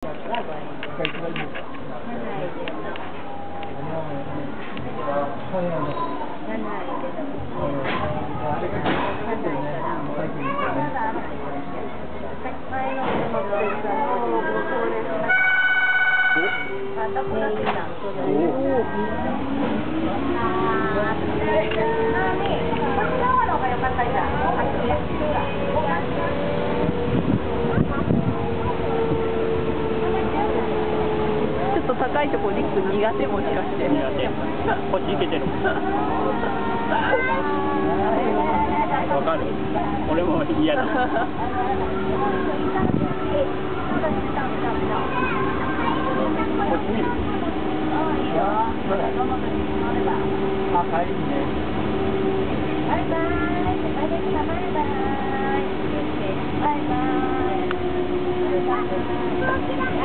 スタ。高いとこリック苦手もしかして。苦手。こっち行けてる。わかる。俺も嫌だ。こっち見る？あ、帰りね。バイバーイバイバイ。バイバイ。バイバイ。バイバイ。